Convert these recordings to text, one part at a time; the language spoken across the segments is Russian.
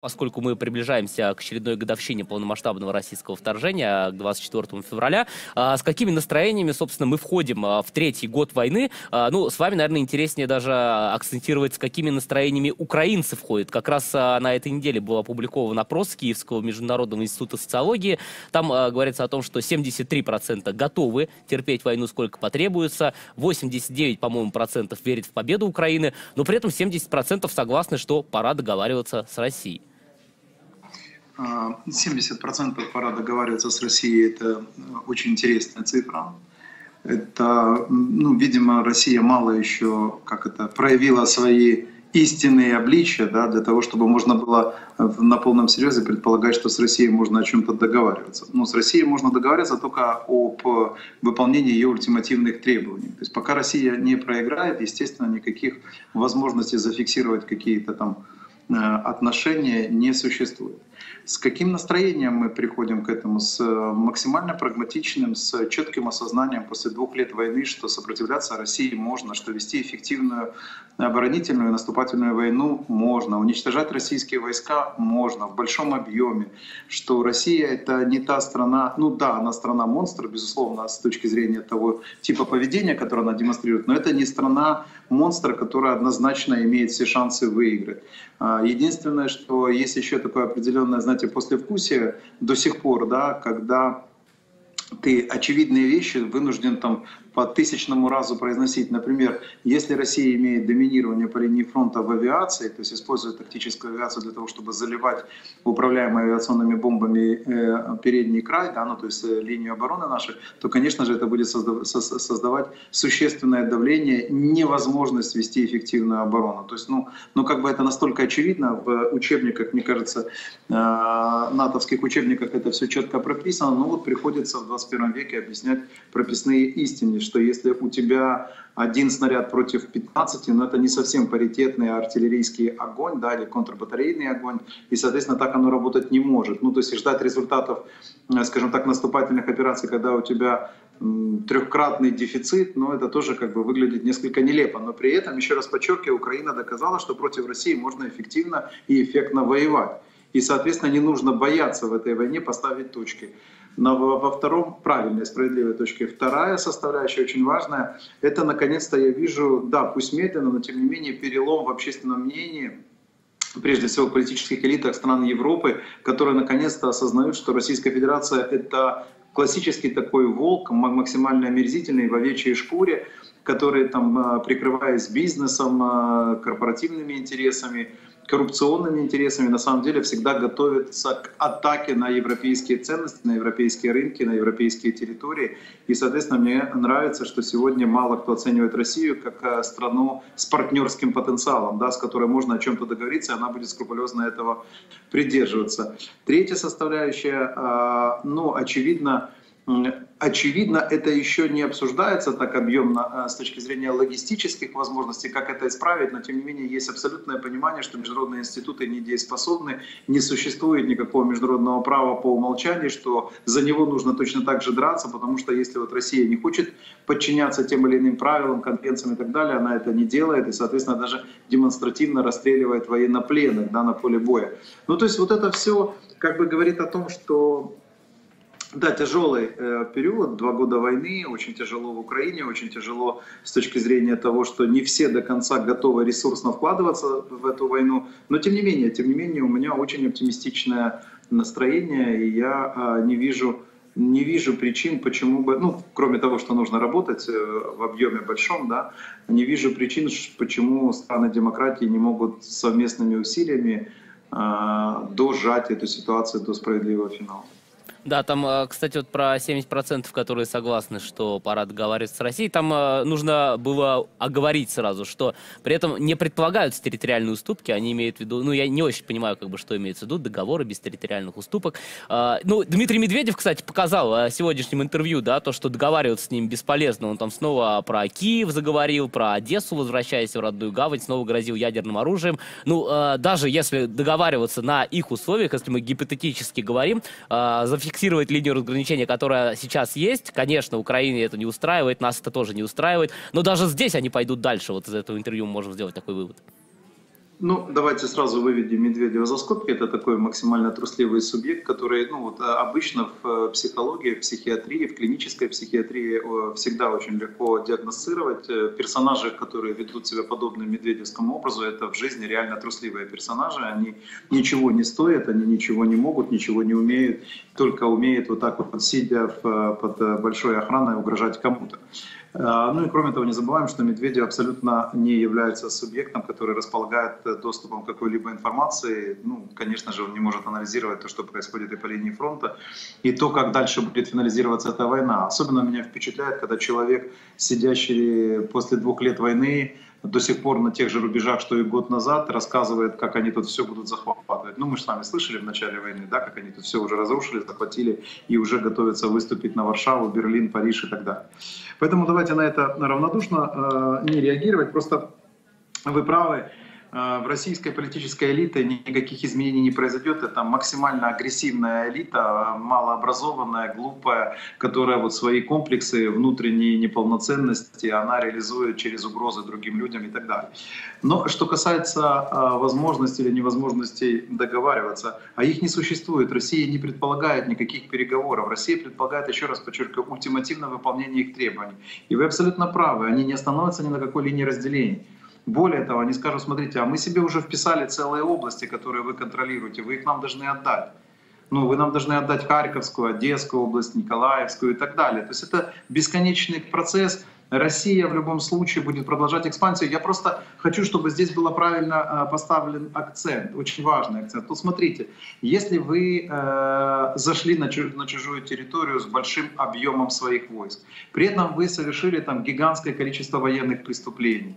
Поскольку мы приближаемся к очередной годовщине полномасштабного российского вторжения, к 24 февраля, а, с какими настроениями, собственно, мы входим а, в третий год войны? А, ну, с вами, наверное, интереснее даже акцентировать, с какими настроениями украинцы входят. Как раз на этой неделе был опубликован опрос Киевского международного института социологии. Там говорится о том, что 73% готовы терпеть войну сколько потребуется, 89, по-моему, процентов верят в победу Украины, но при этом 70% согласны, что пора договариваться с Россией. 70% пора договариваться с Россией, это э, очень интересная цифра. Это, ну, видимо, Россия мало еще, как это, проявила свои истинные обличия, да, для того, чтобы можно было на полном серьезе предполагать, что с Россией можно о чем-то договариваться. Но с Россией можно договариваться только об выполнении ее ультимативных требований. То есть пока Россия не проиграет, естественно, никаких возможностей зафиксировать какие-то там э, отношения не существует. С каким настроением мы приходим к этому? С э, максимально прагматичным, с четким осознанием после двух лет войны, что сопротивляться России можно, что вести эффективную оборонительную и наступательную войну можно, уничтожать российские войска можно в большом объеме, что Россия это не та страна, ну да, она страна-монстр, безусловно, с точки зрения того типа поведения, которое она демонстрирует, но это не страна монстра, которая однозначно имеет все шансы выиграть. А, единственное, что есть еще такое определенное, знаете, послевкусие до сих пор, да, когда ты очевидные вещи вынужден там по тысячному разу произносить. Например, если Россия имеет доминирование по линии фронта в авиации, то есть использует тактическую авиацию для того, чтобы заливать управляемыми авиационными бомбами э, передний край, да, ну, то есть э, линию обороны нашей, то, конечно же, это будет создавать существенное давление, невозможность вести эффективную оборону. То есть, ну, ну как бы это настолько очевидно в учебниках, мне кажется, э, натовских учебниках это все четко прописано, но вот приходится в 21 веке объяснять прописные истины, что если у тебя один снаряд против 15, но это не совсем паритетный артиллерийский огонь, да, или контрбатарейный огонь, и, соответственно, так оно работать не может. Ну, то есть ждать результатов, э, скажем так, наступательных операций, когда у тебя трехкратный дефицит, но это тоже как бы выглядит несколько нелепо. Но при этом, еще раз подчеркиваю, Украина доказала, что против России можно эффективно и эффектно воевать. И, соответственно, не нужно бояться в этой войне поставить точки. Но во втором правильной, справедливой точке. Вторая составляющая, очень важная, это наконец-то я вижу, да, пусть медленно, но тем не менее перелом в общественном мнении, прежде всего в политических элитах стран Европы, которые наконец-то осознают, что Российская Федерация — это классический такой волк, максимально омерзительный в овечьей шкуре, который там, а, прикрываясь бизнесом, а, корпоративными интересами, коррупционными интересами, на самом деле всегда готовится к атаке на европейские ценности, на европейские рынки, на европейские территории. И, соответственно, мне нравится, что сегодня мало кто оценивает Россию как э, страну с партнерским потенциалом, да, с которой можно о чем-то договориться, и она будет скрупулезно этого придерживаться. Третья составляющая, ну, очевидно, Очевидно, это еще не обсуждается так объемно а, с точки зрения логистических возможностей, как это исправить, но тем не менее есть абсолютное понимание, что международные институты недееспособны, не существует никакого международного права по умолчанию, что за него нужно точно так же драться, потому что если вот Россия не хочет подчиняться тем или иным правилам, конвенциям и так далее, она это не делает и, соответственно, даже демонстративно расстреливает военнопленных да, на поле боя. Ну, то есть вот это все как бы говорит о том, что да, тяжелый э, период, два года войны, очень тяжело в Украине, очень тяжело с точки зрения того, что не все до конца готовы ресурсно вкладываться в эту войну. Но тем не менее, тем не менее, у меня очень оптимистичное настроение, и я э, не вижу не вижу причин, почему бы, ну, кроме того, что нужно работать э, в объеме большом, да, не вижу причин, почему страны демократии не могут совместными усилиями э, дожать эту ситуацию до справедливого финала. Да, там, э, кстати, вот про 70%, которые согласны, что пора договариваться с Россией, там э, нужно было оговорить сразу, что при этом не предполагаются территориальные уступки, они имеют в виду, ну, я не очень понимаю, как бы, что имеется в виду, договоры без территориальных уступок. Э, ну, Дмитрий Медведев, кстати, показал в сегодняшнем интервью, да, то, что договариваться с ним бесполезно. Он там снова про Киев заговорил, про Одессу, возвращаясь в родную гавань, снова грозил ядерным оружием. Ну, даже если договариваться на их условиях, если мы гипотетически говорим, зафиксировать фиксировать линию разграничения, которая сейчас есть. Конечно, Украине это не устраивает, нас это тоже не устраивает. Но даже здесь они пойдут дальше. Вот из этого интервью мы можем сделать такой вывод. Ну, давайте сразу выведем Медведева за скобки. Это такой максимально трусливый субъект, который, ну, вот а, обычно в э, психологии, в психиатрии, в клинической психиатрии всегда очень легко диагностировать. Э, персонажи, которые ведут себя подобным медведевскому образу, это в жизни реально трусливые персонажи. Они ничего не стоят, они ничего не могут, ничего не умеют, только умеют вот так вот, сидя в, э, под большой охраной, угрожать кому-то. А, ну и кроме того, не забываем, что Медведев абсолютно не является субъектом, который располагает доступом к какой-либо информации. Ну, конечно же, он не может анализировать то, что происходит и по линии фронта, и то, как дальше будет финализироваться эта война. Особенно меня впечатляет, когда человек, сидящий после двух лет войны, до сих пор на тех же рубежах, что и год назад, рассказывает, как они тут все будут захватывать. Ну, мы же с вами слышали в начале войны, да, как они тут все уже разрушили, захватили и уже готовятся выступить на Варшаву, Берлин, Париж и так далее. Поэтому давайте на это равнодушно э, не реагировать. Просто вы правы, в российской политической элите никаких изменений не произойдет. Это максимально агрессивная элита, малообразованная, глупая, которая вот свои комплексы внутренней неполноценности она реализует через угрозы другим людям и так далее. Но что касается э, возможности или невозможности договариваться, а их не существует. Россия не предполагает никаких переговоров. Россия предполагает, еще раз подчеркиваю, ультимативное выполнение их требований. И вы абсолютно правы, они не остановятся ни на какой линии разделения. Более того, они скажут, смотрите, а мы себе уже вписали целые области, которые вы контролируете, вы их нам должны отдать. Ну, вы нам должны отдать Харьковскую, Одесскую область, Николаевскую и так далее. То есть это бесконечный процесс, Россия в любом случае будет продолжать экспансию. Я просто хочу, чтобы здесь был правильно э, поставлен акцент, очень важный акцент. Вот смотрите, если вы э, зашли на, чуж, на чужую территорию с большим объемом своих войск, при этом вы совершили там гигантское количество военных преступлений,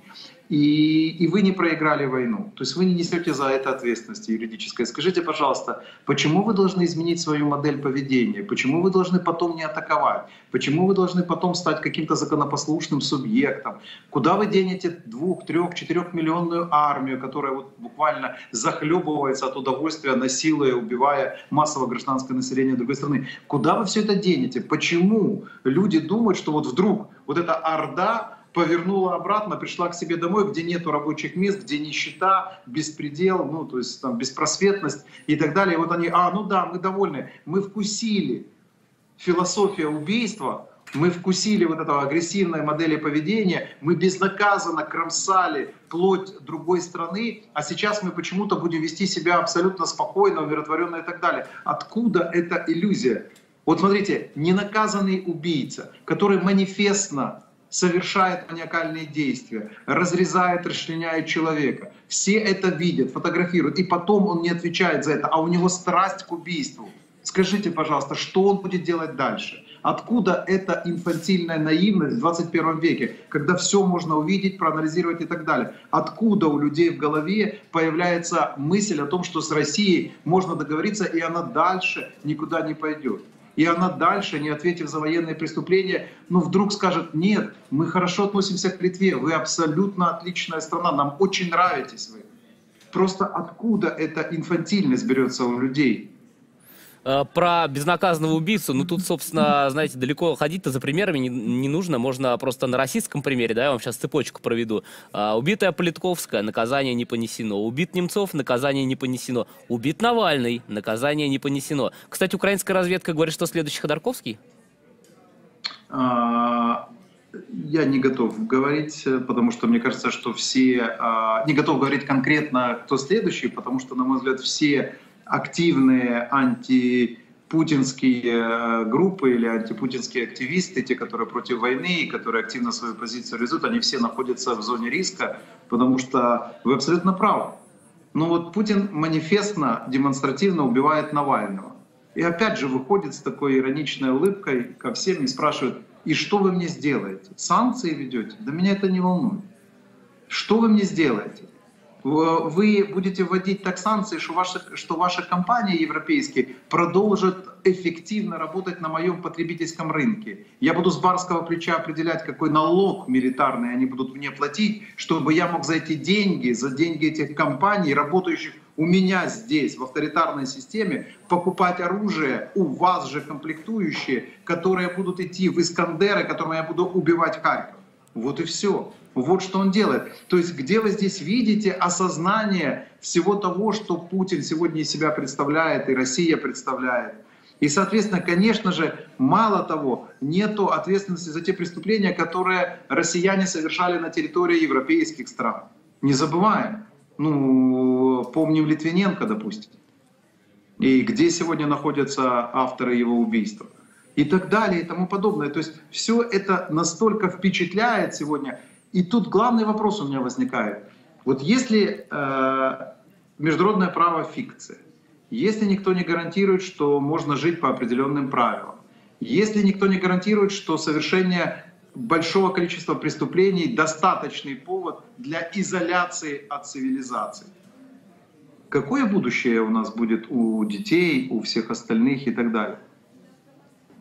и, и вы не проиграли войну. То есть вы не несете за это ответственности юридической. Скажите, пожалуйста, почему вы должны изменить свою модель поведения? Почему вы должны потом не атаковать? Почему вы должны потом стать каким-то законопослушным субъектом? Куда вы денете двух, трех, четырехмиллионную армию, которая вот буквально захлебывается от удовольствия, насилуя, убивая массово гражданское население другой страны? Куда вы все это денете? Почему люди думают, что вот вдруг вот эта орда повернула обратно, пришла к себе домой, где нету рабочих мест, где нищета, беспредел, ну, то есть там беспросветность и так далее. И вот они, а, ну да, мы довольны, мы вкусили философия убийства, мы вкусили вот этого агрессивной модели поведения, мы безнаказанно кромсали плоть другой страны, а сейчас мы почему-то будем вести себя абсолютно спокойно, умиротворенно и так далее. Откуда эта иллюзия? Вот смотрите, ненаказанный убийца, который манифестно совершает маниакальные действия, разрезает, расчленяет человека. Все это видят, фотографируют, и потом он не отвечает за это, а у него страсть к убийству. Скажите, пожалуйста, что он будет делать дальше? Откуда эта инфантильная наивность в 21 веке, когда все можно увидеть, проанализировать и так далее? Откуда у людей в голове появляется мысль о том, что с Россией можно договориться, и она дальше никуда не пойдет? И она дальше, не ответив за военные преступления, ну вдруг скажет, нет, мы хорошо относимся к Литве, вы абсолютно отличная страна, нам очень нравитесь вы. Просто откуда эта инфантильность берется у людей? Э, про безнаказанного убийцу, ну тут, собственно, знаете, далеко ходить-то за примерами не, не нужно, можно просто на российском примере, да, я вам сейчас цепочку проведу. А, убитая Политковская, наказание не понесено. Убит Немцов, наказание не понесено. Убит Навальный, наказание не понесено. Кстати, украинская разведка говорит, что следующий Ходорковский? А, я не готов говорить, потому что мне кажется, что все... А, не готов говорить конкретно, кто следующий, потому что, на мой взгляд, все активные антипутинские э, группы или антипутинские активисты, те, которые против войны и которые активно свою позицию реализуют, они все находятся в зоне риска, потому что вы абсолютно правы. Но вот Путин манифестно, демонстративно убивает Навального. И опять же выходит с такой ироничной улыбкой ко всем и спрашивает, и что вы мне сделаете? Санкции ведете? Да меня это не волнует. Что вы мне сделаете? Вы будете вводить так санкции, что ваши, что ваши компании европейские продолжат эффективно работать на моем потребительском рынке. Я буду с барского плеча определять, какой налог милитарный они будут мне платить, чтобы я мог за эти деньги, за деньги этих компаний, работающих у меня здесь, в авторитарной системе, покупать оружие у вас же комплектующие, которые будут идти в Искандеры, которыми я буду убивать Харьков. Вот и все. Вот что он делает. То есть где вы здесь видите осознание всего того, что Путин сегодня из себя представляет и Россия представляет. И, соответственно, конечно же, мало того, нет ответственности за те преступления, которые россияне совершали на территории европейских стран. Не забываем. Ну, помним Литвиненко, допустим. И где сегодня находятся авторы его убийства. И так далее, и тому подобное. То есть все это настолько впечатляет сегодня. И тут главный вопрос у меня возникает. Вот если э, международное право фикция, если никто не гарантирует, что можно жить по определенным правилам, если никто не гарантирует, что совершение большого количества преступлений достаточный повод для изоляции от цивилизации, какое будущее у нас будет у детей, у всех остальных и так далее?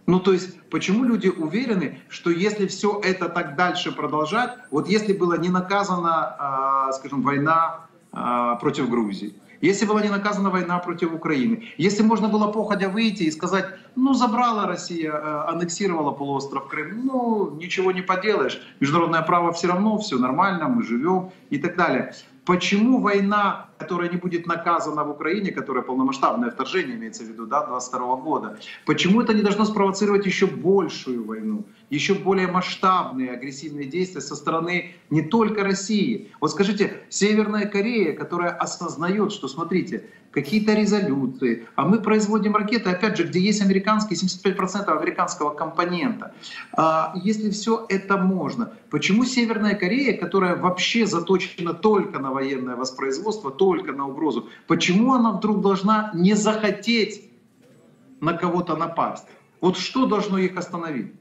Ну, то есть, почему люди уверены, что если все это так дальше продолжать, вот если была не наказана, э, скажем, война э, против Грузии, если была не наказана война против Украины, если можно было походя выйти и сказать, ну, забрала Россия, э, аннексировала полуостров Крым, ну, ничего не поделаешь, международное право все равно, все нормально, мы живем и так далее. Почему война, которая не будет наказана в Украине, которая полномасштабное вторжение имеется в виду, да, 22 года, почему это не должно спровоцировать еще большую войну, еще более масштабные агрессивные действия со стороны не только России? Вот скажите, Северная Корея, которая осознает, что, смотрите, какие-то резолюции, а мы производим ракеты, опять же, где есть американские, 75% американского компонента. А если все это можно, почему Северная Корея, которая вообще заточена только на военное воспроизводство, только на угрозу, почему она вдруг должна не захотеть на кого-то напасть? Вот что должно их остановить?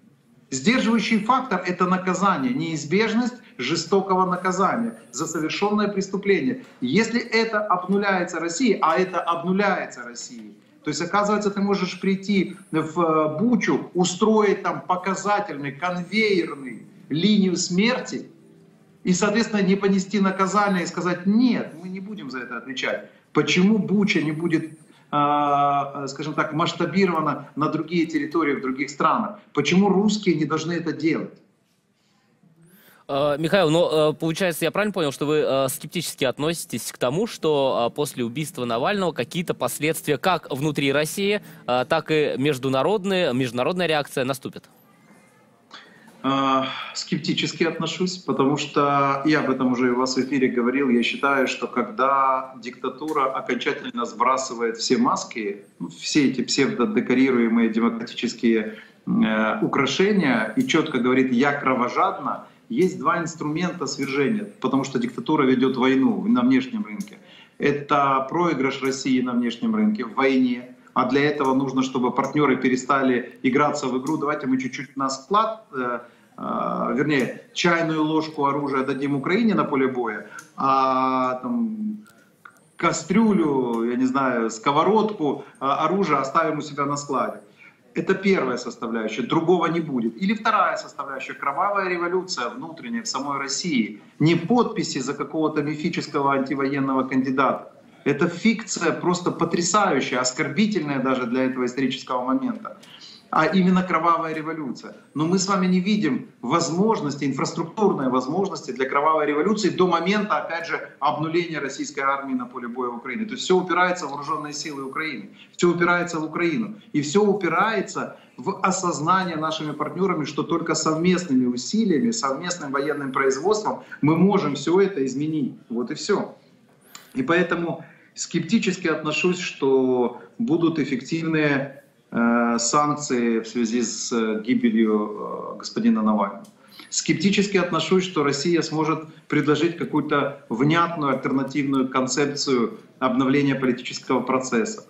Сдерживающий фактор — это наказание, неизбежность жестокого наказания за совершенное преступление. Если это обнуляется Россией, а это обнуляется Россией, то есть, оказывается, ты можешь прийти в э, Бучу, устроить там показательный, конвейерный линию смерти, и, соответственно, не понести наказание и сказать, нет, мы не будем за это отвечать. Почему Буча не будет скажем так, масштабировано на другие территории в других странах. Почему русские не должны это делать? А, Михаил, но получается, я правильно понял, что вы а, скептически относитесь к тому, что после убийства Навального какие-то последствия как внутри России, так и международные, международная реакция наступит? А, скептически отношусь, потому что я об этом уже у вас в эфире говорил. Я считаю, что когда диктатура окончательно сбрасывает все маски, ну, все эти псевдодекорируемые демократические э, украшения и четко говорит «я кровожадна», есть два инструмента свержения, потому что диктатура ведет войну на внешнем рынке. Это проигрыш России на внешнем рынке в войне, а для этого нужно, чтобы партнеры перестали играться в игру. Давайте мы чуть-чуть на склад, э, э, вернее, чайную ложку оружия дадим Украине на поле боя, а там, кастрюлю, я не знаю, сковородку, э, оружие оставим у себя на складе. Это первая составляющая, другого не будет. Или вторая составляющая, кровавая революция внутренняя в самой России. Не подписи за какого-то мифического антивоенного кандидата, это фикция просто потрясающая, оскорбительная даже для этого исторического момента. А именно кровавая революция. Но мы с вами не видим возможности, инфраструктурной возможности для кровавой революции до момента, опять же, обнуления российской армии на поле боя в Украине. То есть все упирается в вооруженные силы Украины, все упирается в Украину. И все упирается в осознание нашими партнерами, что только совместными усилиями, совместным военным производством мы можем все это изменить. Вот и все. И поэтому скептически отношусь, что будут эффективные э, санкции в связи с э, гибелью э, господина Навального. Скептически отношусь, что Россия сможет предложить какую-то внятную альтернативную концепцию обновления политического процесса.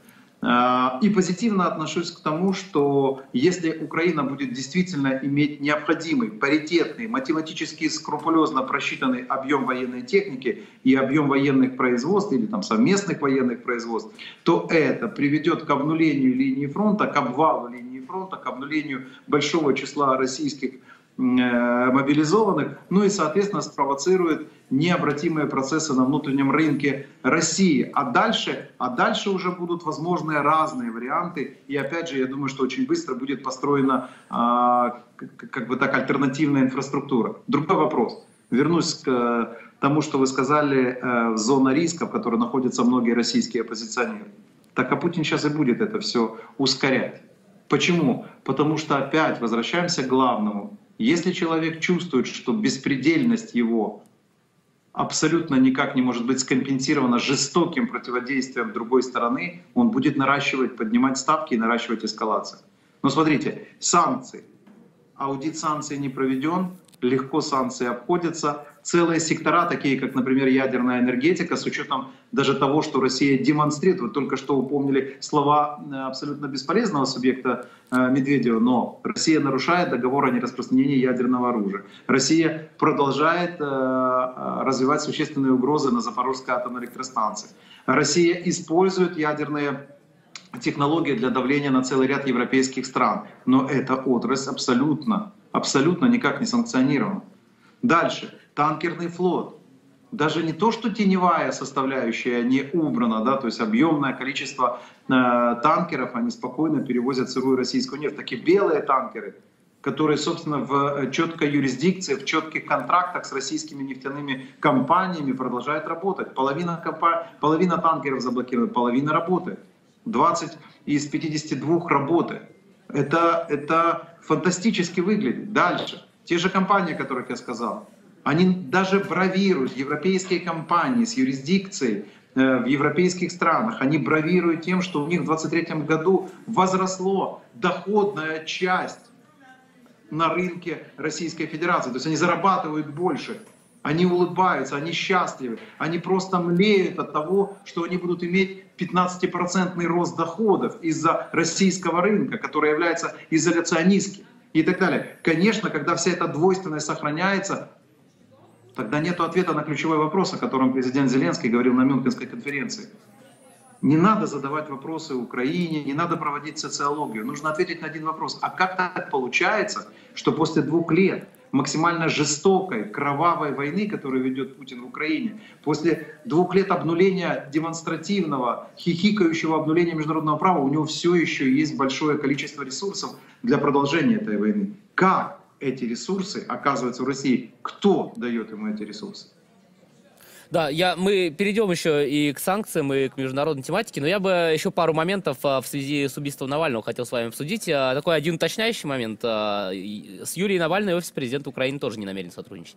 А, и позитивно отношусь к тому, что если Украина будет действительно иметь необходимый, паритетный, математически скрупулезно просчитанный объем военной техники и объем военных производств или там совместных военных производств, то это приведет к обнулению линии фронта, к обвалу линии фронта, к обнулению большого числа российских Э, мобилизованных, ну и, соответственно, спровоцирует необратимые процессы на внутреннем рынке России. А дальше, а дальше уже будут возможны разные варианты. И опять же, я думаю, что очень быстро будет построена а, как бы так альтернативная инфраструктура. Другой вопрос. Вернусь к тому, что вы сказали, э, зона риска, в которой находятся многие российские оппозиционеры. Так а Путин сейчас и будет это все ускорять. Почему? Потому что опять возвращаемся к главному. Если человек чувствует, что беспредельность его абсолютно никак не может быть скомпенсирована жестоким противодействием другой стороны, он будет наращивать, поднимать ставки и наращивать эскалацию. Но смотрите, санкции. Аудит санкций не проведен, легко санкции обходятся. Целые сектора, такие как, например, ядерная энергетика, с учетом даже того, что Россия демонстрирует, вы только что упомнили слова э, абсолютно бесполезного субъекта э, Медведева, но Россия нарушает договор о нераспространении ядерного оружия. Россия продолжает э, развивать существенные угрозы на Запорожской атомной электростанции. Россия использует ядерные технологии для давления на целый ряд европейских стран. Но эта отрасль абсолютно абсолютно никак не санкционировано. Дальше, танкерный флот. Даже не то, что теневая составляющая не убрана, да, то есть объемное количество э, танкеров, они спокойно перевозят сырую российскую нефть, так и белые танкеры, которые, собственно, в четкой юрисдикции, в четких контрактах с российскими нефтяными компаниями продолжают работать. Половина, компа... половина танкеров заблокирована, половина работает. 20 из 52 работает. Это, это фантастически выглядит. Дальше. Те же компании, о которых я сказал, они даже бравируют, европейские компании с юрисдикцией э, в европейских странах, они бравируют тем, что у них в 2023 году возросло доходная часть на рынке Российской Федерации. То есть они зарабатывают больше, они улыбаются, они счастливы, они просто млеют от того, что они будут иметь 15% рост доходов из-за российского рынка, который является изоляционистским и так далее. Конечно, когда вся эта двойственность сохраняется, тогда нет ответа на ключевой вопрос, о котором президент Зеленский говорил на Мюнхенской конференции. Не надо задавать вопросы Украине, не надо проводить социологию. Нужно ответить на один вопрос. А как так получается, что после двух лет максимально жестокой, кровавой войны, которую ведет Путин в Украине, после двух лет обнуления демонстративного, хихикающего обнуления международного права, у него все еще есть большое количество ресурсов для продолжения этой войны. Как эти ресурсы оказываются в России? Кто дает ему эти ресурсы? Да, я, мы перейдем еще и к санкциям, и к международной тематике, но я бы еще пару моментов а, в связи с убийством Навального хотел с вами обсудить. А, такой один уточняющий момент. А, с Юрией Навальной офис президента Украины тоже не намерен сотрудничать.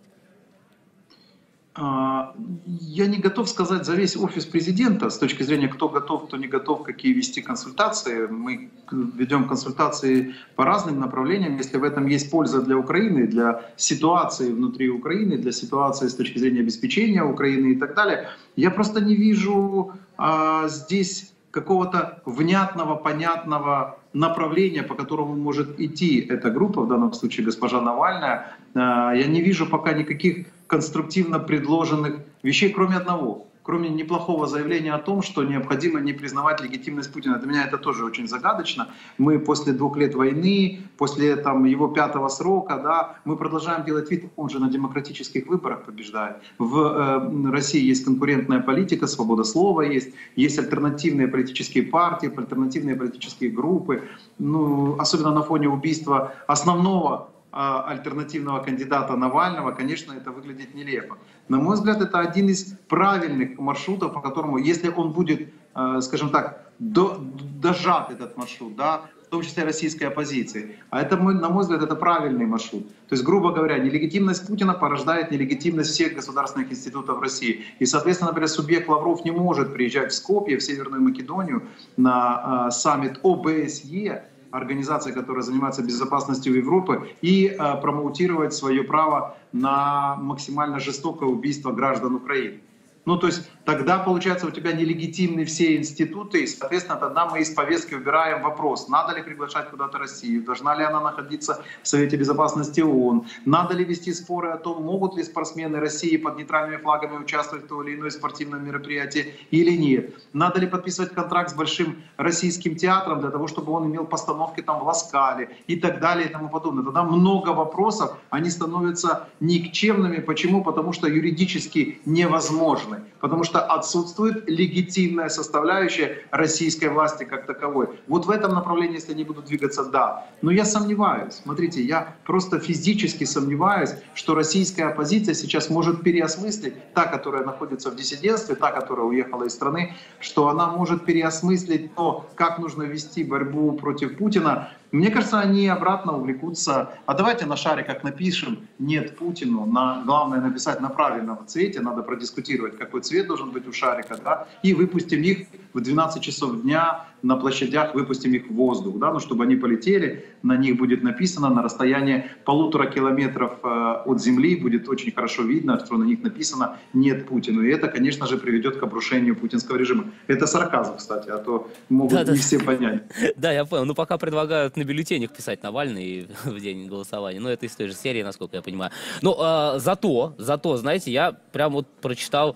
А, я не готов сказать за весь офис президента с точки зрения, кто готов, кто не готов, какие вести консультации. Мы ведем консультации по разным направлениям. Если в этом есть польза для Украины, для ситуации внутри Украины, для ситуации с точки зрения обеспечения Украины и так далее, я просто не вижу а, здесь какого-то внятного, понятного направления, по которому может идти эта группа, в данном случае госпожа Навальная. А, я не вижу пока никаких конструктивно предложенных вещей, кроме одного, кроме неплохого заявления о том, что необходимо не признавать легитимность Путина. Для меня это тоже очень загадочно. Мы после двух лет войны, после там, его пятого срока, да, мы продолжаем делать вид, он же на демократических выборах побеждает. В э, России есть конкурентная политика, свобода слова есть, есть альтернативные политические партии, альтернативные политические группы. Ну, особенно на фоне убийства основного альтернативного кандидата Навального, конечно, это выглядит нелепо. На мой взгляд, это один из правильных маршрутов, по которому, если он будет, а, скажем так, до, дожат этот маршрут, да, в том числе российской оппозиции. А это, на мой взгляд, это правильный маршрут. То есть, грубо говоря, нелегитимность Путина порождает нелегитимность всех государственных институтов России. И, соответственно, например, субъект Лавров не может приезжать в Скопье, в Северную Македонию на э, саммит ОБСЕ, организация, которая занимается безопасностью Европы, и э, промоутировать свое право на максимально жестокое убийство граждан Украины. Ну, то есть тогда, получается, у тебя нелегитимны все институты, и, соответственно, тогда мы из повестки убираем вопрос, надо ли приглашать куда-то Россию, должна ли она находиться в Совете Безопасности ООН, надо ли вести споры о том, могут ли спортсмены России под нейтральными флагами участвовать в том или иной спортивном мероприятии или нет, надо ли подписывать контракт с большим российским театром для того, чтобы он имел постановки там в Ласкале и так далее и тому подобное. Тогда много вопросов, они становятся никчемными. Почему? Потому что юридически невозможно стороны. Потому что что отсутствует легитимная составляющая российской власти как таковой. Вот в этом направлении, если они будут двигаться, да. Но я сомневаюсь. Смотрите, я просто физически сомневаюсь, что российская оппозиция сейчас может переосмыслить, та, которая находится в диссидентстве, та, которая уехала из страны, что она может переосмыслить то, как нужно вести борьбу против Путина, мне кажется, они обратно увлекутся. А давайте на шариках напишем «нет Путину». На, главное написать на правильном цвете. Надо продискутировать, какой цвет должен быть у шарика. Да? И выпустим их в 12 часов дня на площадях, выпустим их в воздух. Да? Ну, чтобы они полетели, на них будет написано на расстоянии полутора километров э, от земли. Будет очень хорошо видно, что на них написано «нет Путину». И это, конечно же, приведет к обрушению путинского режима. Это сарказм, кстати, а то могут да, не да. все понять. Да, я понял. Ну, пока предлагают бюллетенях писать Навальный в день голосования. Ну, это из той же серии, насколько я понимаю. Но э, зато, зато, знаете, я прям вот прочитал,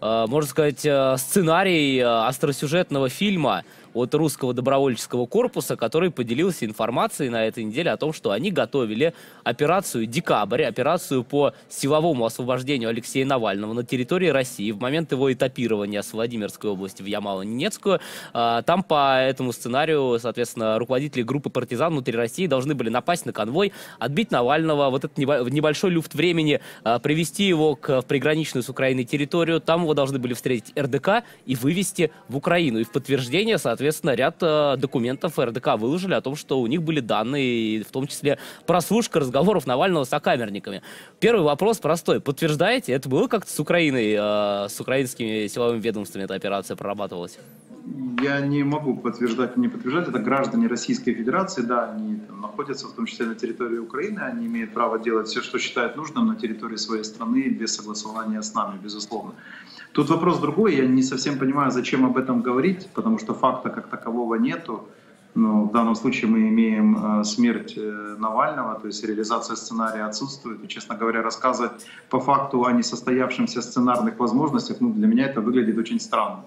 можно сказать, э, сценарий э, остросюжетного фильма от русского добровольческого корпуса, который поделился информацией на этой неделе о том, что они готовили операцию «Декабрь», операцию по силовому освобождению Алексея Навального на территории России в момент его этапирования с Владимирской области в Ямало-Ненецкую. А, там по этому сценарию, соответственно, руководители группы партизан внутри России должны были напасть на конвой, отбить Навального, вот этот небольшой люфт времени, а, привести его к приграничную с Украиной территорию, там его должны были встретить РДК и вывести в Украину. И в подтверждение, соответственно, соответственно, ряд э, документов РДК выложили о том, что у них были данные, в том числе прослушка разговоров Навального с окамерниками. Первый вопрос простой. Подтверждаете, это было как-то с Украиной, э, с украинскими силовыми ведомствами эта операция прорабатывалась? Я не могу подтверждать, не подтверждать. Это граждане Российской Федерации, да, они там находятся в том числе на территории Украины, они имеют право делать все, что считают нужным на территории своей страны без согласования с нами, безусловно. Тут вопрос другой, я не совсем понимаю, зачем об этом говорить, потому что факта как такового нету. Но в данном случае мы имеем э, смерть э, Навального, то есть реализация сценария отсутствует. И, честно говоря, рассказывать по факту о несостоявшихся сценарных возможностях, ну, для меня это выглядит очень странно.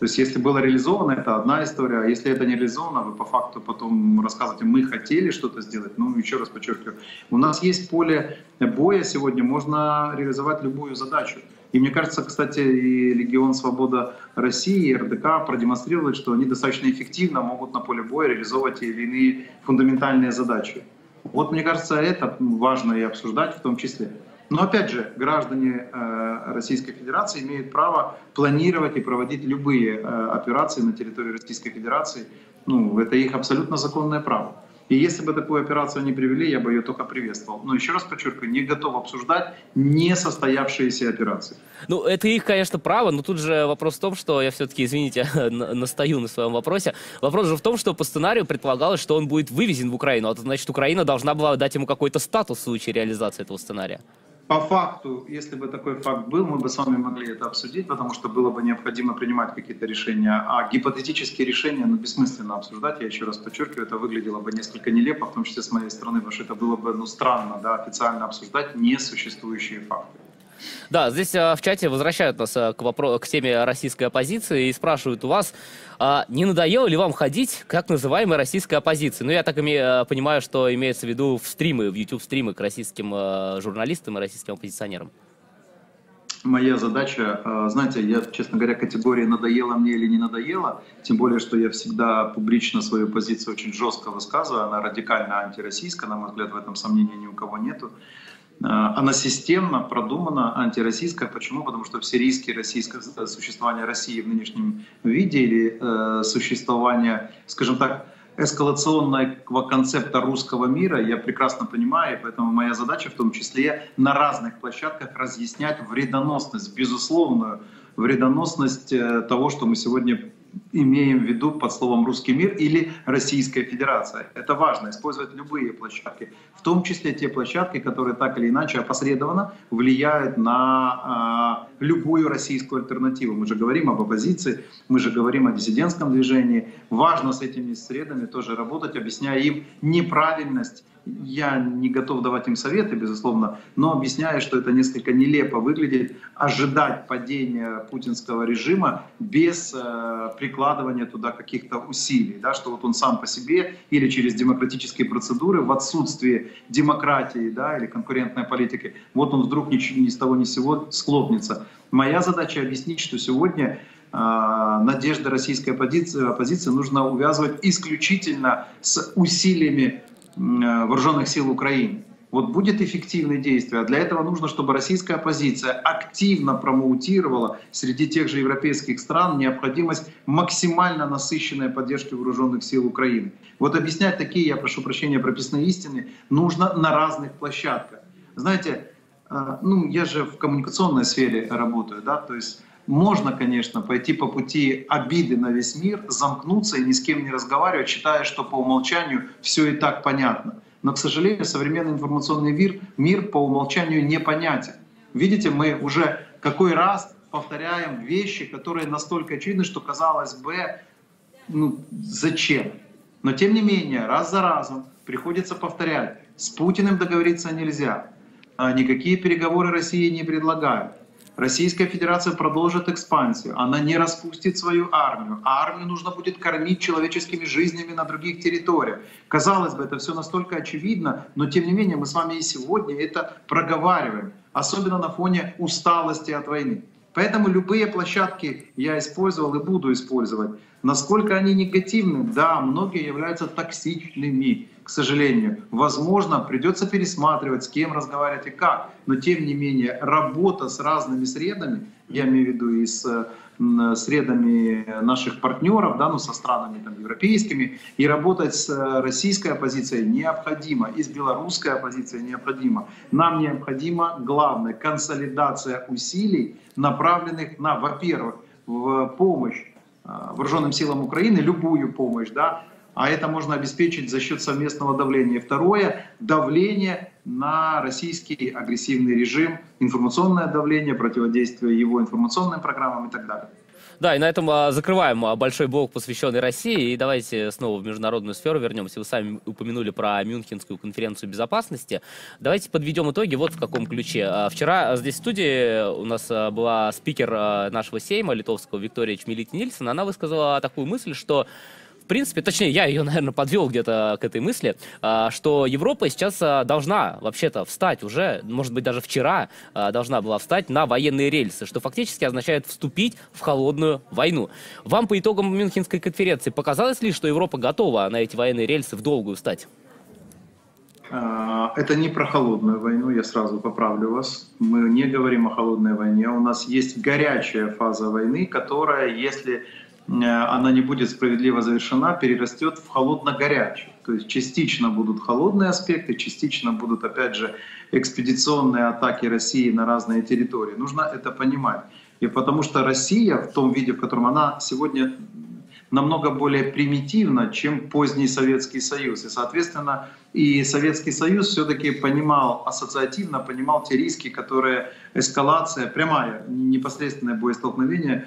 То есть если было реализовано, это одна история, а если это не реализовано, вы по факту потом рассказываете, мы хотели что-то сделать. Ну, еще раз подчеркиваю, у нас есть поле боя сегодня, можно реализовать любую задачу. И мне кажется, кстати, и Легион Свобода России, и РДК продемонстрировали, что они достаточно эффективно могут на поле боя реализовывать те или иные фундаментальные задачи. Вот мне кажется, это важно и обсуждать в том числе. Но опять же, граждане э, Российской Федерации имеют право планировать и проводить любые э, операции на территории Российской Федерации. Ну, это их абсолютно законное право. И если бы такую операцию не привели, я бы ее только приветствовал. Но еще раз подчеркиваю, не готов обсуждать несостоявшиеся операции. Ну, это их, конечно, право, но тут же вопрос в том, что я все-таки, извините, настаю на своем вопросе. Вопрос же в том, что по сценарию предполагалось, что он будет вывезен в Украину, а это значит, Украина должна была дать ему какой-то статус в случае реализации этого сценария по факту, если бы такой факт был, мы бы с вами могли это обсудить, потому что было бы необходимо принимать какие-то решения. А гипотетические решения, ну, бессмысленно обсуждать. Я еще раз подчеркиваю, это выглядело бы несколько нелепо, в том числе с моей стороны, потому что это было бы, ну, странно, да, официально обсуждать несуществующие факты. Да, здесь а, в чате возвращают нас а, к, вопро- к теме российской оппозиции и спрашивают у вас, а, не надоело ли вам ходить к так называемой российской оппозиции? Ну, я так име- понимаю, что имеется в виду в стримы, в YouTube-стримы к российским журналистам и российским оппозиционерам. Моя задача, знаете, я, честно говоря, категории надоело мне или не надоело, тем более, что я всегда публично свою позицию очень жестко высказываю, она радикально антироссийская, на мой взгляд, в этом сомнения ни у кого нету. Э, она системно продумана, антироссийская. Почему? Потому что все риски российского существования России в нынешнем виде или э, существования, скажем так, эскалационного концепта русского мира я прекрасно понимаю, и поэтому моя задача в том числе на разных площадках разъяснять вредоносность, безусловную вредоносность э, того, что мы сегодня имеем в виду под словом «русский мир» или «Российская Федерация». Это важно, использовать любые площадки, в том числе те площадки, которые так или иначе опосредованно влияют на э, любую российскую альтернативу. Мы же говорим об оппозиции, мы же говорим о диссидентском движении. Важно с этими средами тоже работать, объясняя им неправильность я не готов давать им советы, безусловно, но объясняю, что это несколько нелепо выглядит ожидать падения путинского режима без э, прикладывания туда каких-то усилий, да, что вот он сам по себе или через демократические процедуры в отсутствии демократии да, или конкурентной политики, вот он вдруг ни, ни с того ни с сего схлопнется. Моя задача объяснить, что сегодня а, надежды российской оппозиции, оппозиции нужно увязывать исключительно с усилиями вооруженных сил Украины. Вот будет эффективное действие. А для этого нужно, чтобы российская оппозиция активно промоутировала среди тех же европейских стран необходимость максимально насыщенной поддержки вооруженных сил Украины. Вот объяснять такие, я прошу прощения, прописные истины нужно на разных площадках. Знаете, а, ну, я же в коммуникационной сфере работаю, да, то есть можно, конечно, пойти по пути обиды на весь мир, замкнуться и ни с кем не разговаривать, считая, что по умолчанию все и так понятно. Но, к сожалению, современный информационный мир, мир по умолчанию непонятен. Видите, мы уже какой раз повторяем вещи, которые настолько очевидны, что казалось бы, ну зачем? Но тем не менее, раз за разом приходится повторять, с Путиным договориться нельзя, а никакие переговоры России не предлагают. Российская Федерация продолжит экспансию, она не распустит свою армию, а армию нужно будет кормить человеческими жизнями на других территориях. Казалось бы, это все настолько очевидно, но тем не менее мы с вами и сегодня это проговариваем, особенно на фоне усталости от войны. Поэтому любые площадки я использовал и буду использовать. Насколько они негативны? Да, многие являются токсичными к сожалению. Возможно, придется пересматривать, с кем разговаривать и как. Но тем не менее, работа с разными средами, я имею в виду и с средами наших партнеров, да, ну, со странами там, европейскими, и работать с российской оппозицией необходимо, и с белорусской оппозицией необходимо. Нам необходима главная консолидация усилий, направленных на, во-первых, в помощь а, вооруженным силам Украины, любую помощь, да, а это можно обеспечить за счет совместного давления. Второе – давление на российский агрессивный режим, информационное давление, противодействие его информационным программам и так далее. Да, и на этом а, закрываем а, большой блок, посвященный России. И давайте снова в международную сферу вернемся. Вы сами упомянули про Мюнхенскую конференцию безопасности. Давайте подведем итоги вот в каком ключе. А, вчера здесь в студии у нас была спикер нашего сейма литовского Виктория Чмелити Нильсон. Она высказала такую мысль, что принципе, точнее, я ее, наверное, подвел где-то к этой мысли, а, что Европа сейчас а, должна вообще-то встать уже, может быть, даже вчера а, должна была встать на военные рельсы, что фактически означает вступить в холодную войну. Вам по итогам Мюнхенской конференции показалось ли, что Европа готова на эти военные рельсы в долгую встать? Это не про холодную войну, я сразу поправлю вас. Мы не говорим о холодной войне. У нас есть горячая фаза войны, которая, если она не будет справедливо завершена, перерастет в холодно-горячую. То есть частично будут холодные аспекты, частично будут, опять же, экспедиционные атаки России на разные территории. Нужно это понимать. И потому что Россия в том виде, в котором она сегодня намного более примитивна, чем поздний Советский Союз. И, соответственно, и Советский Союз все-таки понимал, ассоциативно понимал те риски, которые эскалация, прямая, непосредственное боестолкновение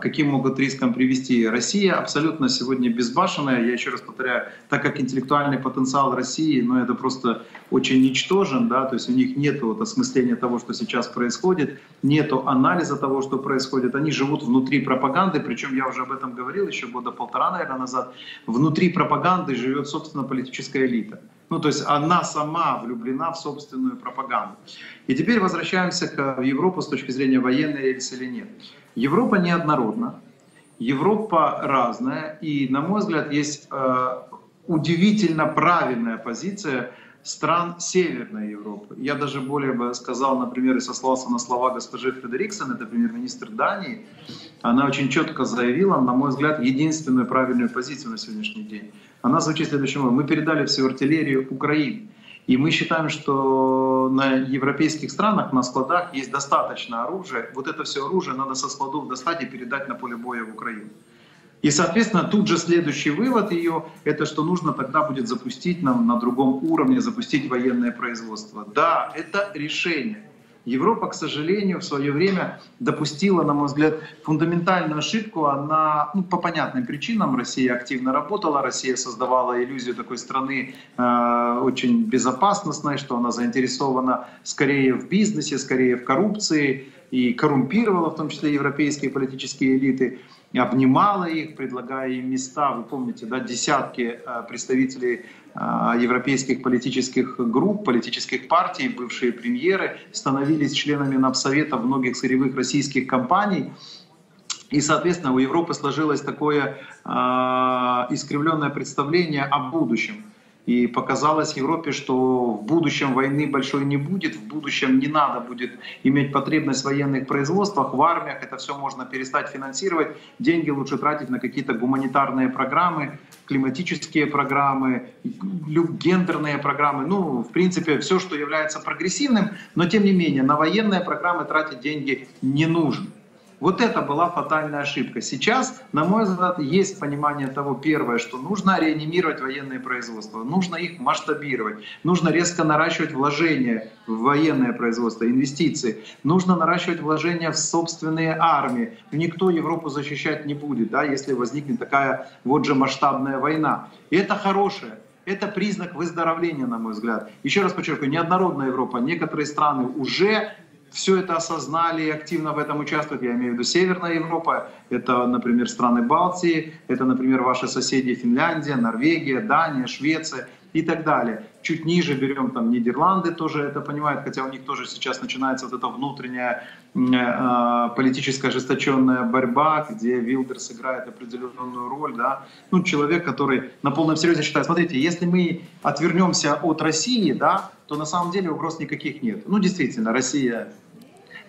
каким могут рискам привести. Россия абсолютно сегодня безбашенная, я еще раз повторяю, так как интеллектуальный потенциал России, ну это просто очень ничтожен, да, то есть у них нет вот осмысления того, что сейчас происходит, нет анализа того, что происходит, они живут внутри пропаганды, причем я уже об этом говорил еще года полтора, наверное, назад, внутри пропаганды живет, собственно, политическая элита. Ну, то есть она сама влюблена в собственную пропаганду. И теперь возвращаемся к Европу с точки зрения военной рельсы или нет. Европа неоднородна, Европа разная, и, на мой взгляд, есть э, удивительно правильная позиция стран Северной Европы. Я даже более бы сказал, например, и сослался на слова госпожи Фредериксон, это премьер-министр Дании. Она очень четко заявила, на мой взгляд, единственную правильную позицию на сегодняшний день. Она звучит следующим образом. Мы передали всю артиллерию Украине. И мы считаем, что на европейских странах, на складах есть достаточно оружия. Вот это все оружие надо со складов достать и передать на поле боя в Украину. И, соответственно, тут же следующий вывод ее, это что нужно тогда будет запустить нам на другом уровне, запустить военное производство. Да, это решение. Европа, к сожалению, в свое время допустила, на мой взгляд, фундаментальную ошибку. Она, ну, по понятным причинам, Россия активно работала, Россия создавала иллюзию такой страны э, очень безопасностной, что она заинтересована скорее в бизнесе, скорее в коррупции и коррумпировала в том числе европейские политические элиты обнимала их, предлагая им места. Вы помните, да, десятки э, представителей э, европейских политических групп, политических партий, бывшие премьеры, становились членами НАПСовета многих сырьевых российских компаний. И, соответственно, у Европы сложилось такое э, искривленное представление о будущем. И показалось Европе, что в будущем войны большой не будет, в будущем не надо будет иметь потребность в военных производствах, в армиях, это все можно перестать финансировать, деньги лучше тратить на какие-то гуманитарные программы, климатические программы, гендерные программы, ну, в принципе, все, что является прогрессивным, но тем не менее, на военные программы тратить деньги не нужно. Вот это была фатальная ошибка. Сейчас, на мой взгляд, есть понимание того, первое, что нужно реанимировать военные производства, нужно их масштабировать, нужно резко наращивать вложения в военное производство, инвестиции, нужно наращивать вложения в собственные армии. Никто Европу защищать не будет, да, если возникнет такая вот же масштабная война. И это хорошее. Это признак выздоровления, на мой взгляд. Еще раз подчеркиваю, неоднородная Европа. Некоторые страны уже все это осознали и активно в этом участвуют. Я имею в виду Северная Европа, это, например, страны Балтии, это, например, ваши соседи Финляндия, Норвегия, Дания, Швеция и так далее. Чуть ниже берем там Нидерланды тоже это понимают, хотя у них тоже сейчас начинается вот эта внутренняя э, политическая ожесточенная борьба, где Вилдерс играет определенную роль. Да? Ну, человек, который на полном серьезе считает, смотрите, если мы отвернемся от России, да, то на самом деле угроз никаких нет. Ну, действительно, Россия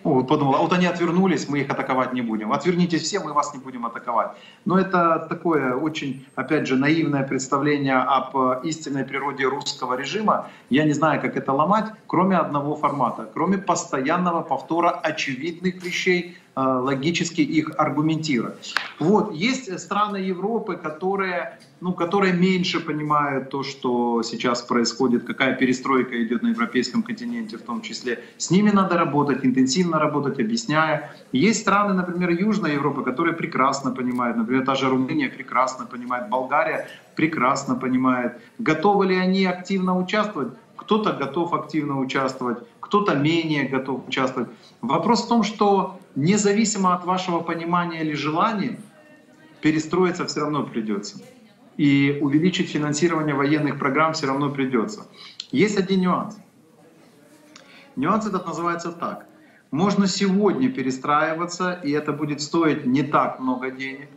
ну, подумал, а вот они отвернулись, мы их атаковать не будем. Отвернитесь все, мы вас не будем атаковать. Но это такое очень, опять же, наивное представление об э, истинной природе русского режима. Я не знаю, как это ломать, кроме одного формата, кроме постоянного повтора очевидных вещей, логически их аргументировать. Вот, есть страны Европы, которые ну, которые меньше понимают то, что сейчас происходит, какая перестройка идет на европейском континенте в том числе. С ними надо работать, интенсивно работать, объясняя. Есть страны, например, Южной Европы, которые прекрасно понимают, например, та же Румыния прекрасно понимает, Болгария прекрасно понимает. Готовы ли они активно участвовать? Кто-то готов активно участвовать, кто-то менее готов участвовать. Вопрос в том, что независимо от вашего понимания или желания, перестроиться все равно придется и увеличить финансирование военных программ все равно придется. Есть один нюанс. Нюанс этот называется так. Можно сегодня перестраиваться, и это будет стоить не так много денег.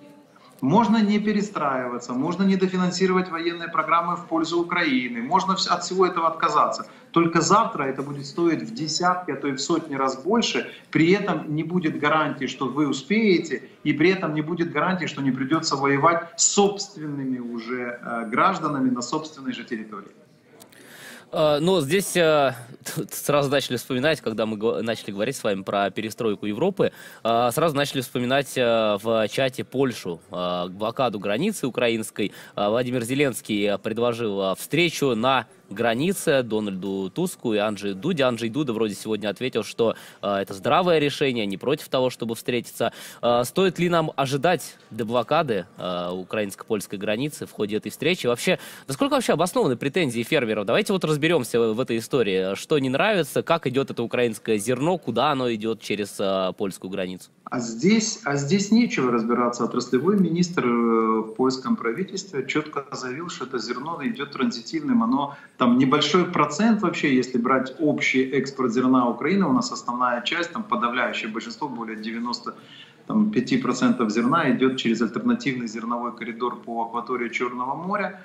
Можно не перестраиваться, можно не дофинансировать военные программы в пользу Украины, можно от всего этого отказаться. Только завтра это будет стоить в десятки, а то и в сотни раз больше. При этом не будет гарантии, что вы успеете, и при этом не будет гарантии, что не придется воевать собственными уже э, гражданами на собственной же территории. А, но здесь э, сразу начали вспоминать, когда мы начали говорить с вами про перестройку Европы, а, сразу начали вспоминать э, в чате Польшу, а, блокаду границы украинской. Владимир Зеленский предложил встречу на границе Дональду Туску и Анджи Дуде. Анджей Дуда вроде сегодня ответил, что э, это здравое решение, не против того, чтобы встретиться. Э, стоит ли нам ожидать деблокады э, украинско-польской границы в ходе этой встречи? Вообще, насколько вообще обоснованы претензии фермеров? Давайте вот разберемся в этой истории. Что не нравится, как идет это украинское зерно, куда оно идет через э, польскую границу? А здесь, а здесь нечего разбираться. Отраслевой министр э, в польском правительстве четко заявил, что это зерно идет транзитивным. Оно там небольшой процент вообще, если брать общий экспорт зерна Украины, у нас основная часть, там подавляющее большинство, более 90 там, 5% зерна идет через альтернативный зерновой коридор по акватории Черного моря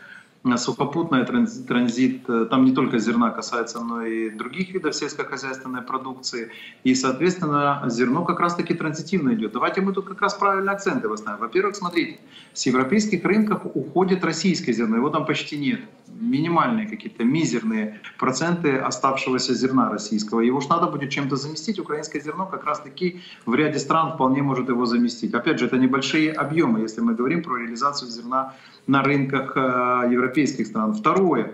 сухопутный транзит, э, там не только зерна касается, но и других видов сельскохозяйственной продукции. И, соответственно, зерно как раз-таки транзитивно идет. Давайте мы тут как раз правильные акценты поставим. Во-первых, смотрите, с европейских рынков уходит российское зерно, его там почти нет. Минимальные какие-то мизерные проценты оставшегося зерна российского. Его ж надо будет чем-то заместить. Украинское зерно как раз-таки в ряде стран вполне может его заместить. Опять же, это небольшие объемы, если мы говорим про реализацию зерна на рынках э, европейских стран. Второе.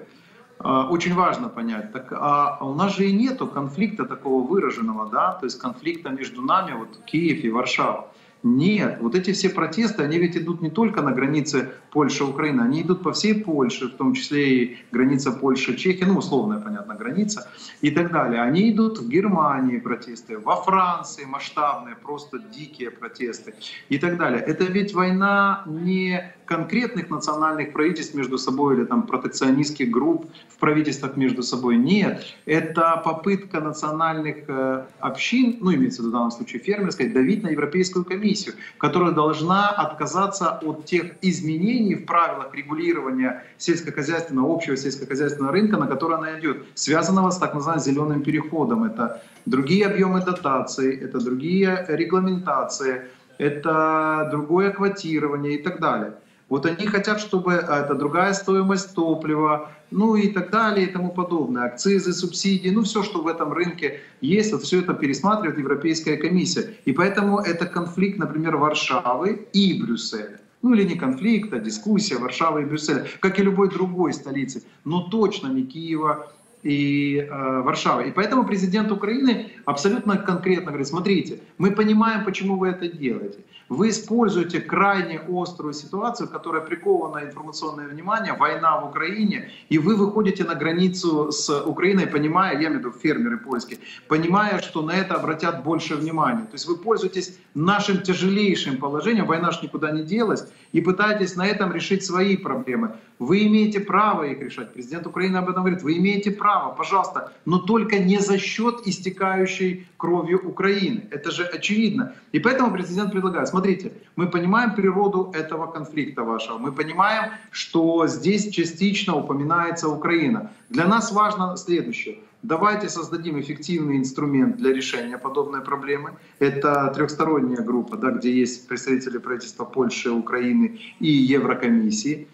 очень важно понять, так а у нас же и нету конфликта такого выраженного, да, то есть конфликта между нами, вот Киев и Варшава. Нет, вот эти все протесты, они ведь идут не только на границе Польша-Украина, они идут по всей Польше, в том числе и граница Польша-Чехия, ну, условная, понятно, граница и так далее. Они идут в Германии протесты, во Франции масштабные, просто дикие протесты и так далее. Это ведь война не конкретных национальных правительств между собой или там протекционистских групп в правительствах между собой. Нет, это попытка национальных э, общин, ну имеется в данном случае фермерской, давить на Европейскую комиссию, которая должна отказаться от тех изменений в правилах регулирования сельскохозяйственного, общего сельскохозяйственного рынка, на который она идет, связанного с так называемым зеленым переходом. Это другие объемы дотаций, это другие регламентации, это другое квотирование и так далее. Вот они хотят, чтобы а, это другая стоимость топлива, ну и так далее и тому подобное, акцизы, субсидии, ну все, что в этом рынке есть, вот все это пересматривает Европейская комиссия. И поэтому это конфликт, например, Варшавы и Брюсселя. Ну или не конфликт, а дискуссия Варшавы и Брюсселя, как и любой другой столицы, но точно не Киева, и э, Варшавы. И поэтому президент Украины абсолютно конкретно говорит, смотрите, мы понимаем, почему вы это делаете. Вы используете крайне острую ситуацию, которая прикована информационное внимание, война в Украине, и вы выходите на границу с Украиной, понимая, я имею в виду фермеры польские, понимая, что на это обратят больше внимания. То есть вы пользуетесь нашим тяжелейшим положением, война ж никуда не делась, и пытаетесь на этом решить свои проблемы. Вы имеете право их решать. Президент Украины об этом говорит. Вы имеете право, пожалуйста, но только не за счет истекающей кровью Украины. Это же очевидно. И поэтому президент предлагает, смотрите, мы понимаем природу этого конфликта вашего, мы понимаем, что здесь частично упоминается Украина. Для нас важно следующее. Давайте создадим эффективный инструмент для решения подобной проблемы. Это трехсторонняя группа, да, где есть представители правительства Польши, Украины и Еврокомиссии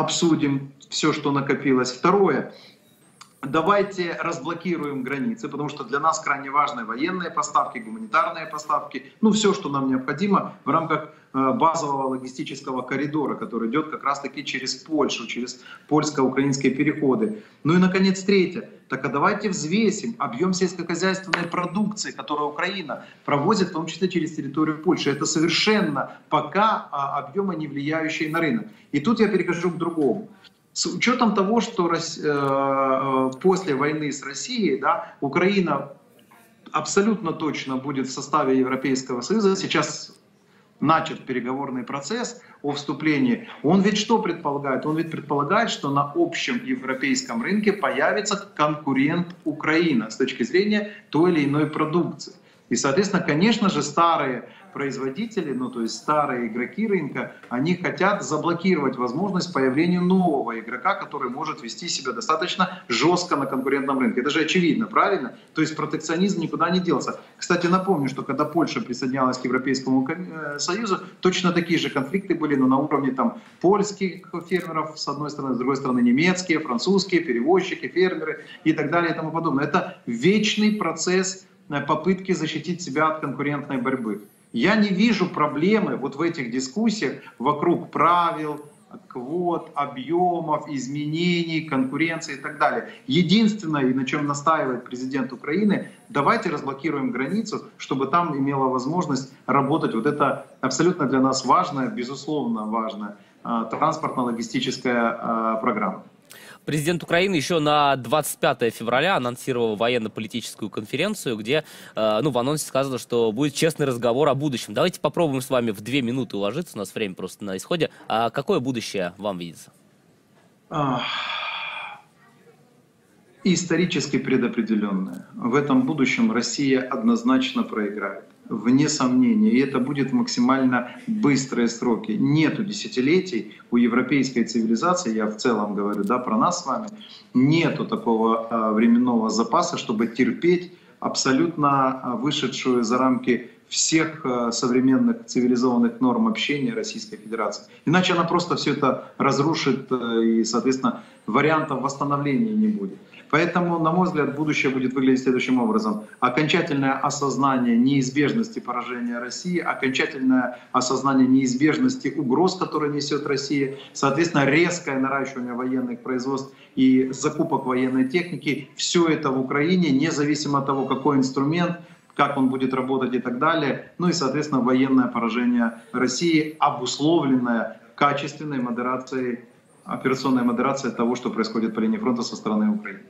обсудим все, что накопилось. Второе, давайте разблокируем границы, потому что для нас крайне важны военные поставки, гуманитарные поставки, ну все, что нам необходимо в рамках э, базового логистического коридора, который идет как раз-таки через Польшу, через польско-украинские переходы. Ну и, наконец, третье. Так а давайте взвесим объем сельскохозяйственной продукции, которую Украина провозит, в том числе через территорию Польши. Это совершенно пока а, объемы, не влияющие на рынок. И тут я перехожу к другому. С учетом того, что э, э, после войны с Россией да, Украина абсолютно точно будет в составе Европейского Союза, сейчас начат переговорный процесс о вступлении, он ведь что предполагает? Он ведь предполагает, что на общем европейском рынке появится конкурент Украина с точки зрения той или иной продукции. И, соответственно, конечно же, старые производители, ну то есть старые игроки рынка, они хотят заблокировать возможность появления нового игрока, который может вести себя достаточно жестко на конкурентном рынке. Это же очевидно, правильно? То есть протекционизм никуда не делся. Кстати, напомню, что когда Польша присоединялась к Европейскому э, Союзу, точно такие же конфликты были, но на уровне там польских фермеров с одной стороны, с другой стороны немецкие, французские, перевозчики, фермеры и так далее и тому подобное. Это вечный процесс э, попытки защитить себя от конкурентной борьбы. Я не вижу проблемы вот в этих дискуссиях вокруг правил, квот, объемов, изменений, конкуренции и так далее. Единственное, и на чем настаивает президент Украины, давайте разблокируем границу, чтобы там имела возможность работать вот это абсолютно для нас важная, безусловно важная а, транспортно-логистическая а, программа. Президент Украины еще на 25 февраля анонсировал военно-политическую конференцию, где э, ну, в анонсе сказано, что будет честный разговор о будущем. Давайте попробуем с вами в две минуты уложиться, у нас время просто на исходе. А какое будущее вам видится? Исторически предопределенное. В этом будущем Россия однозначно проиграет вне сомнения. И это будет в максимально быстрые сроки. Нету десятилетий у европейской цивилизации, я в целом говорю да, про нас с вами, нету такого временного запаса, чтобы терпеть абсолютно вышедшую за рамки всех э, современных цивилизованных норм общения Российской Федерации. Иначе она просто все это разрушит э, и, соответственно, вариантов восстановления не будет. Поэтому, на мой взгляд, будущее будет выглядеть следующим образом. Окончательное осознание неизбежности поражения России, окончательное осознание неизбежности угроз, которые несет Россия, соответственно, резкое наращивание военных производств и закупок военной техники. Все это в Украине, независимо от того, какой инструмент, как он будет работать и так далее. Ну и, соответственно, военное поражение России, обусловленное качественной модерацией, операционной модерацией того, что происходит по линии фронта со стороны Украины.